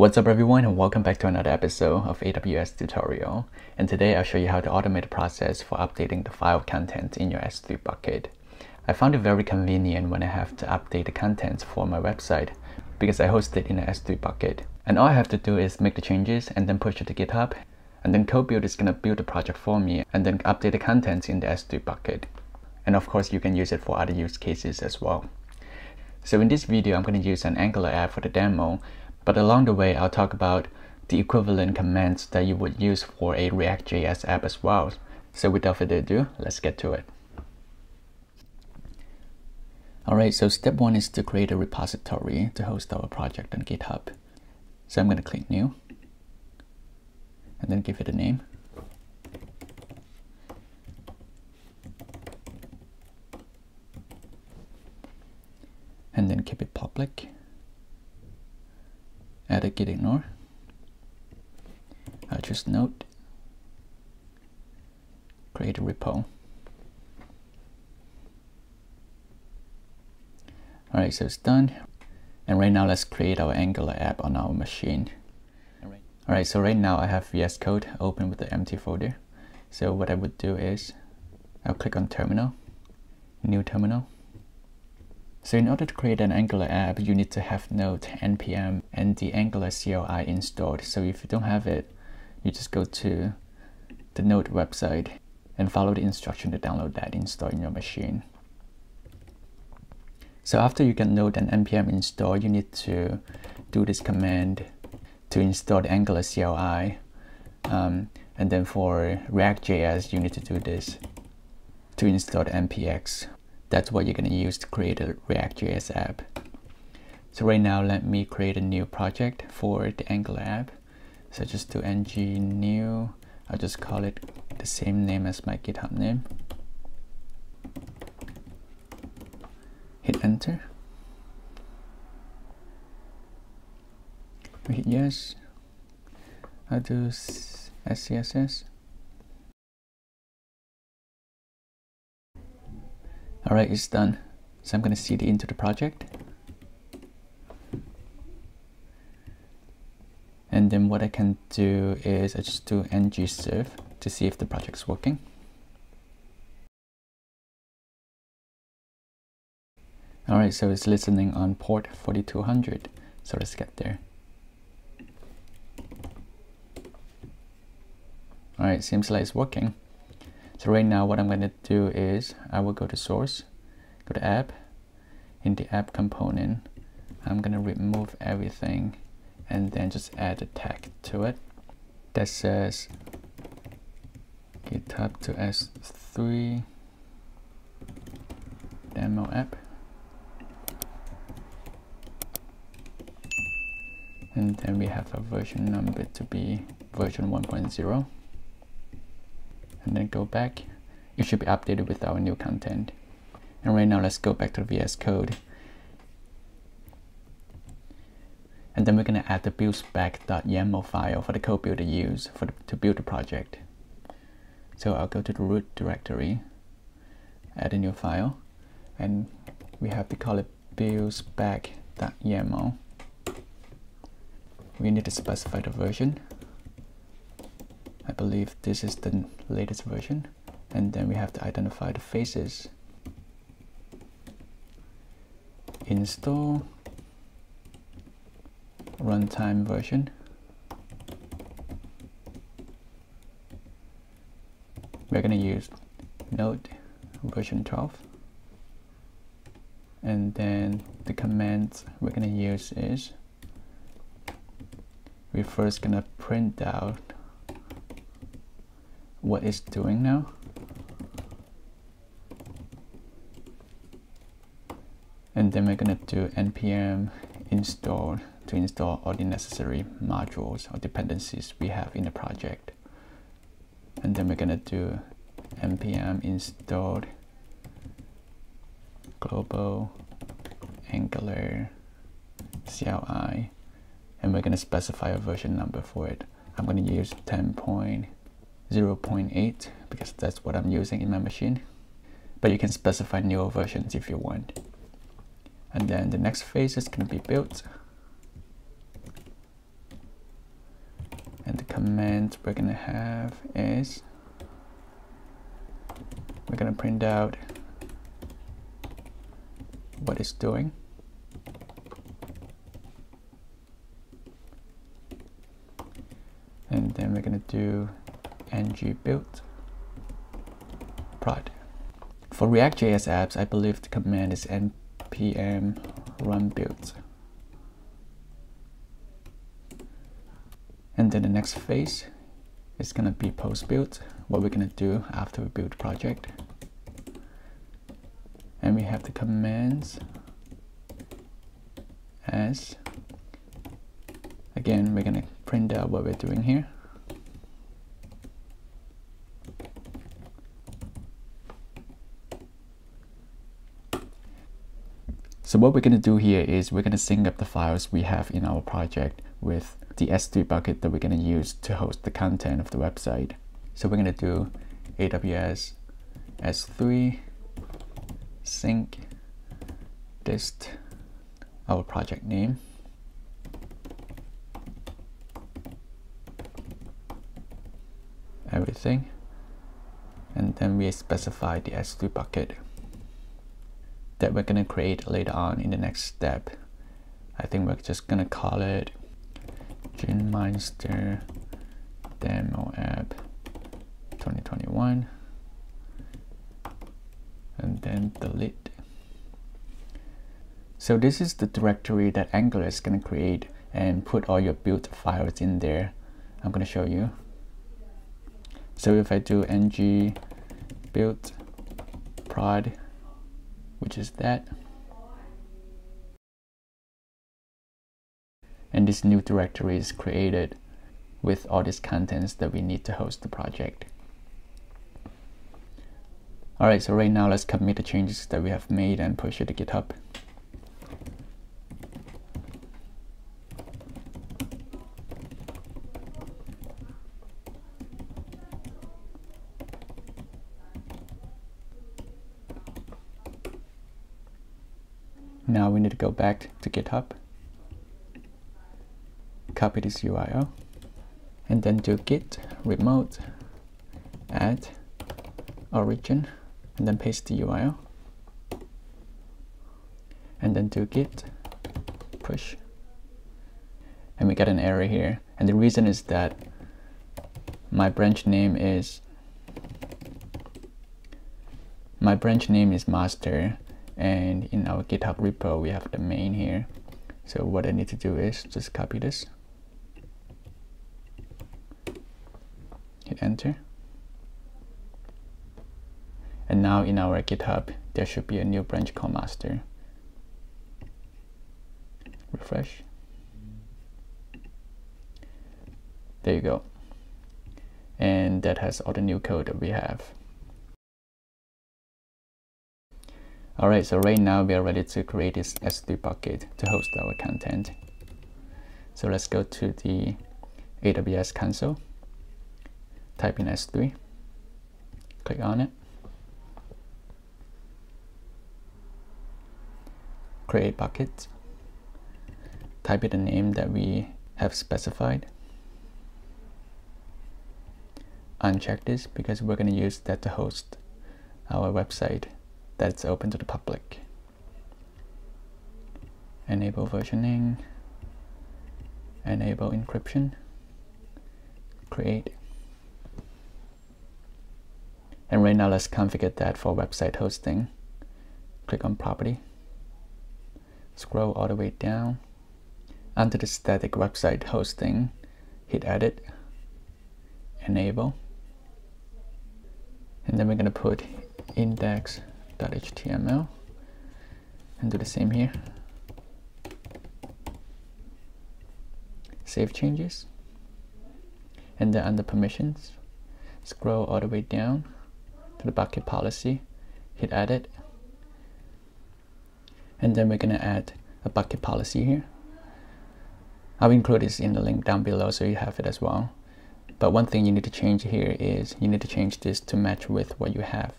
What's up everyone and welcome back to another episode of AWS tutorial. And today I'll show you how to automate the process for updating the file content in your S3 bucket. I found it very convenient when I have to update the contents for my website because I host it in an S3 bucket. And all I have to do is make the changes and then push it to GitHub. And then CodeBuild is going to build the project for me and then update the contents in the S3 bucket. And of course you can use it for other use cases as well. So in this video I'm going to use an Angular app for the demo but along the way, I'll talk about the equivalent commands that you would use for a React.js app as well. So without further ado, let's get to it. Alright, so step one is to create a repository to host our project on GitHub. So I'm going to click New, and then give it a name. And then keep it public add a git ignore. I'll just note, create a repo. Alright, so it's done. And right now let's create our Angular app on our machine. Alright, so right now I have VS Code open with the empty folder. So what I would do is I'll click on terminal, new terminal. So in order to create an Angular app, you need to have Node, NPM, and the Angular CLI installed. So if you don't have it, you just go to the Node website and follow the instruction to download that install in your machine. So after you get Node and NPM installed, you need to do this command to install the Angular CLI. Um, and then for React.js, you need to do this to install the npx that's what you're going to use to create a React.js app. So right now, let me create a new project for the Angular app. So just do ng new, I'll just call it the same name as my GitHub name. Hit enter. We hit yes. I'll do SCSS. Alright, it's done. So I'm going to cd into the project. Then what I can do is I just do ng-serve to see if the project's working. Alright, so it's listening on port 4200. So let's get there. Alright, seems like it's working. So right now what I'm going to do is I will go to source, go to app, in the app component, I'm going to remove everything and then just add a tag to it that says GitHub to S3 demo app. And then we have a version number to be version 1.0 and then go back, it should be updated with our new content. And right now, let's go back to VS Code. And then we're going to add the buildspec.yaml file for the code builder use for the, to build the project. So I'll go to the root directory, add a new file, and we have to call it buildspec.yaml. We need to specify the version I believe this is the latest version and then we have to identify the phases install runtime version we're going to use node version 12 and then the command we're going to use is we're first going to print out what it's doing now. And then we're gonna do npm install to install all the necessary modules or dependencies we have in the project. And then we're gonna do npm install global angular CLI and we're going to specify a version number for it. I'm going to use 10.0.8 because that's what I'm using in my machine. But you can specify newer versions if you want. And then the next phase is to be built. Command we're gonna have is we're gonna print out what it's doing. And then we're gonna do ng build prod. For React.js apps, I believe the command is npm run build. And then the next phase is gonna be post build, what we're gonna do after we build project. And we have the commands as, again, we're gonna print out what we're doing here. So what we're going to do here is we're going to sync up the files we have in our project with the S3 bucket that we're going to use to host the content of the website. So we're going to do AWS S3 sync dist our project name everything and then we specify the S3 bucket that we're going to create later on in the next step. I think we're just going to call it Gymeister Demo App 2021 and then delete. So this is the directory that Angular is going to create and put all your build files in there. I'm going to show you. So if I do ng build prod which is that. And this new directory is created with all these contents that we need to host the project. Alright, so right now let's commit the changes that we have made and push it to GitHub. Now we need to go back to GitHub, copy this URL, and then do git remote add origin, and then paste the URL, and then do git push, and we get an error here. And the reason is that my branch name is my branch name is master and in our github repo we have the main here. So what I need to do is just copy this enter. And now in our github there should be a new branch called master. Refresh. There you go. And that has all the new code that we have. Alright, so right now we are ready to create this S3 bucket to host our content. So let's go to the AWS console, type in S3, click on it, create bucket, type in the name that we have specified, uncheck this because we're going to use that to host our website that's open to the public. Enable versioning, enable encryption, create. And right now let's configure that for website hosting. Click on property, scroll all the way down. Under the static website hosting, hit edit, enable, and then we're going to put index index.html and do the same here. Save changes. And then under permissions, scroll all the way down to the bucket policy, hit edit. And then we're gonna add a bucket policy here. I'll include this in the link down below so you have it as well. But one thing you need to change here is you need to change this to match with what you have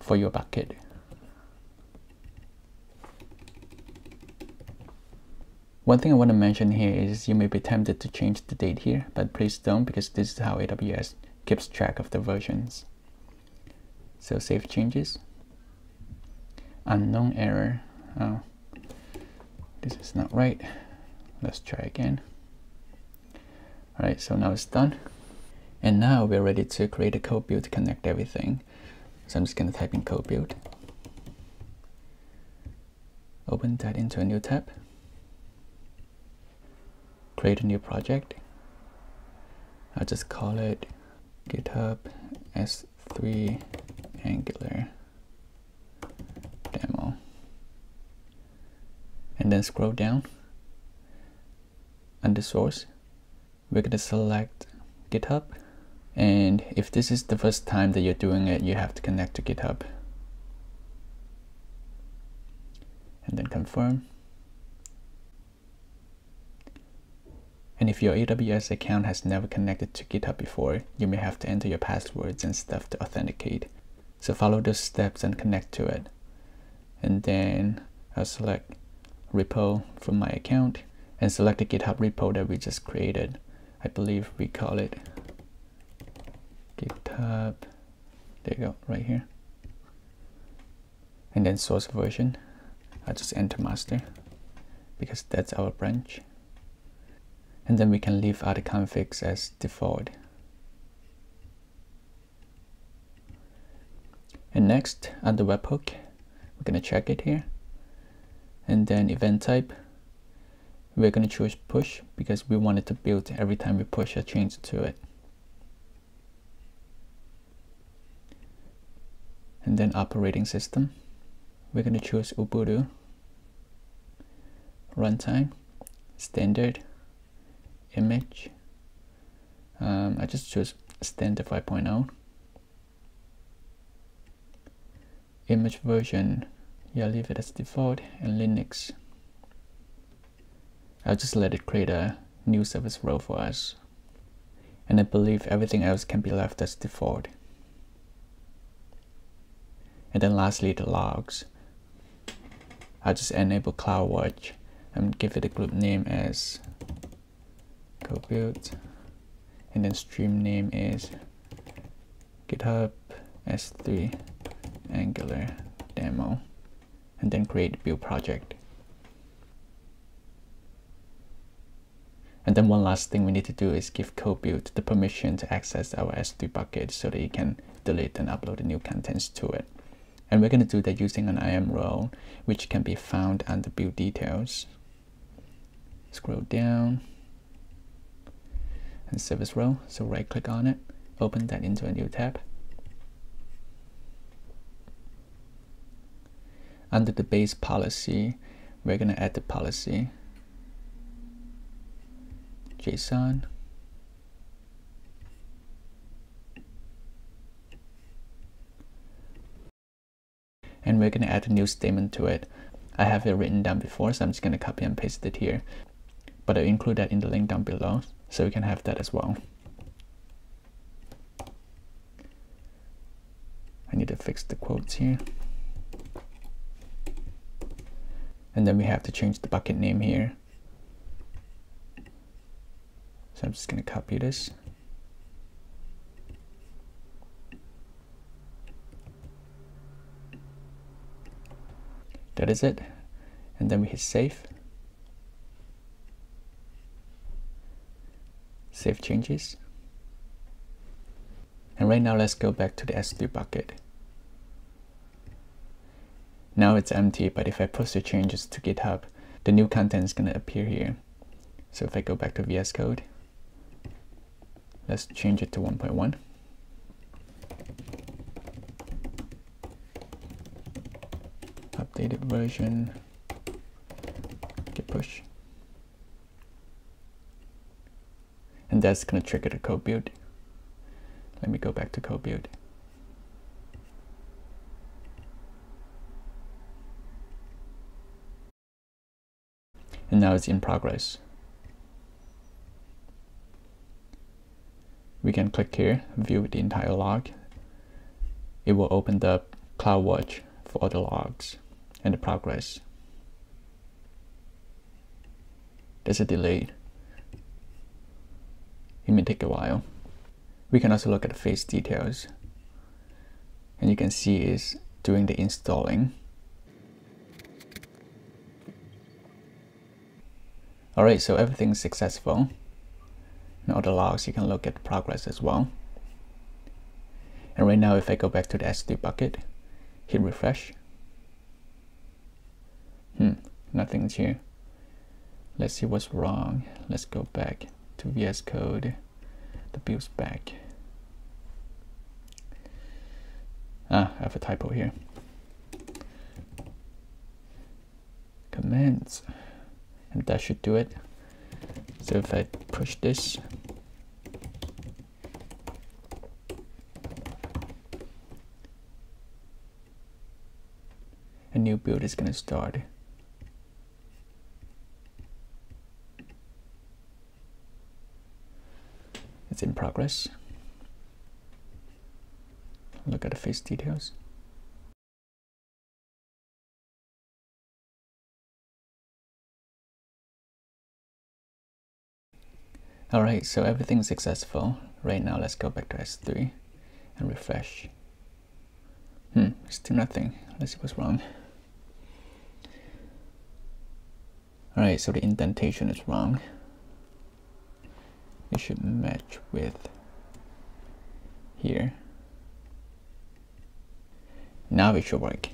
for your bucket. One thing I want to mention here is you may be tempted to change the date here, but please don't because this is how AWS keeps track of the versions. So save changes. Unknown error. Oh, this is not right. Let's try again. Alright, so now it's done. And now we're ready to create a code build to connect everything. So I'm just going to type in code build. Open that into a new tab. Create a new project. I'll just call it GitHub S3 Angular demo. And then scroll down under source. We're going to select GitHub. And if this is the first time that you're doing it, you have to connect to GitHub. And then confirm. And if your AWS account has never connected to GitHub before, you may have to enter your passwords and stuff to authenticate. So follow those steps and connect to it. And then I'll select repo from my account and select the GitHub repo that we just created. I believe we call it GitHub. There you go, right here. And then source version. I'll just enter master because that's our branch and then we can leave other configs as default. And next, the webhook, we're going to check it here. And then event type, we're going to choose push because we want it to build every time we push a change to it. And then operating system, we're going to choose Ubuntu. Runtime, standard, image. Um, I just choose standard 5.0 image version. Yeah leave it as default and Linux. I'll just let it create a new service role for us. And I believe everything else can be left as default. And then lastly the logs. I'll just enable CloudWatch and give it a group name as code build and then stream name is github s3 angular demo and then create build project and then one last thing we need to do is give code build the permission to access our s3 bucket so that it can delete and upload the new contents to it and we're going to do that using an IAM role which can be found under build details scroll down and service role. So right click on it, open that into a new tab. Under the base policy, we're going to add the policy JSON. And we're going to add a new statement to it. I have it written down before, so I'm just going to copy and paste it here. But I'll include that in the link down below so we can have that as well. I need to fix the quotes here. And then we have to change the bucket name here. So I'm just going to copy this. That is it. And then we hit save. save changes. And right now let's go back to the S3 bucket. Now it's empty, but if I post the changes to GitHub, the new content is going to appear here. So if I go back to VS Code, let's change it to 1.1. Updated version, git push. and that's going to trigger the code build. Let me go back to code build. And now it's in progress. We can click here, view the entire log. It will open the CloudWatch for all the logs and the progress. there's a delay. It may take a while. We can also look at the phase details. And you can see is doing the installing. Alright, so everything's successful. Now the logs, you can look at progress as well. And right now, if I go back to the S3 bucket, hit refresh. Hmm, nothing's here. Let's see what's wrong. Let's go back to VS Code, the buildspec. Ah, I have a typo here. Commands, and that should do it. So if I push this, a new build is going to start. It's in progress. Look at the phase details. Alright, so everything's successful. Right now, let's go back to S3 and refresh. Hmm, still nothing. Let's see what's wrong. Alright, so the indentation is wrong. It should match with here. Now it should work.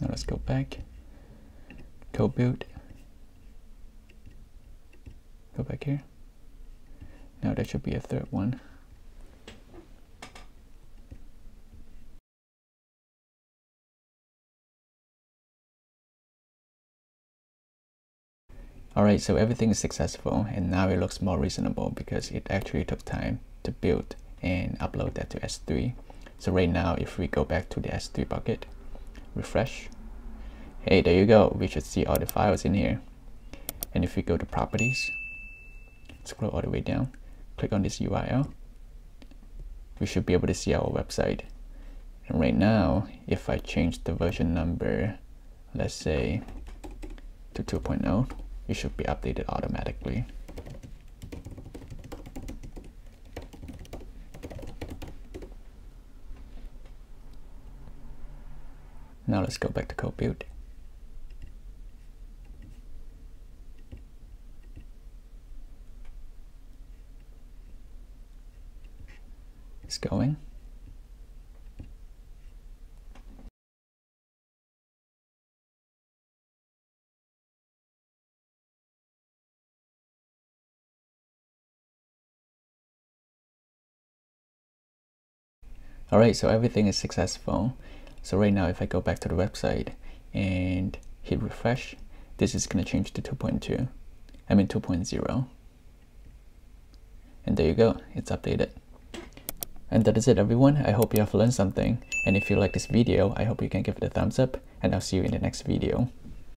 Now let's go back. Code build. Go back here. Now there should be a third one. Alright, so everything is successful and now it looks more reasonable because it actually took time to build and upload that to S3. So right now, if we go back to the S3 bucket, refresh, hey, there you go. We should see all the files in here. And if we go to properties, scroll all the way down, click on this URL, we should be able to see our website. And right now, if I change the version number, let's say to 2.0, it should be updated automatically. Now let's go back to code build. It's going. Alright, so everything is successful. So right now, if I go back to the website and hit refresh, this is going to change to 2.2. I mean 2.0. And there you go, it's updated. And that is it everyone, I hope you have learned something. And if you like this video, I hope you can give it a thumbs up, and I'll see you in the next video.